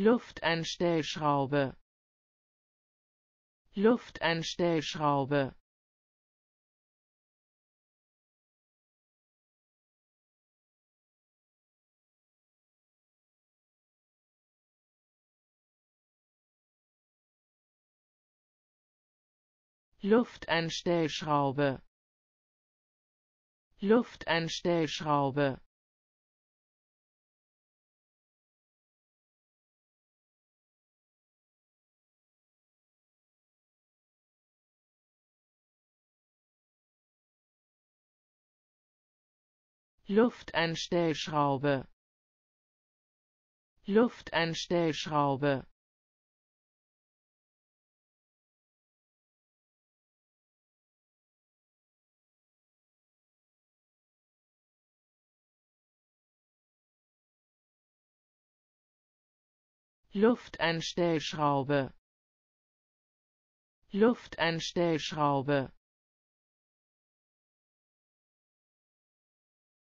Lufteinstellschraube. Lufteinstellschraube. Lufteinstellschraube. Lufteinstellschraube. Lufteinstellschraube. Lufteinstellschraube. Lufteinstellschraube. Lufteinstellschraube.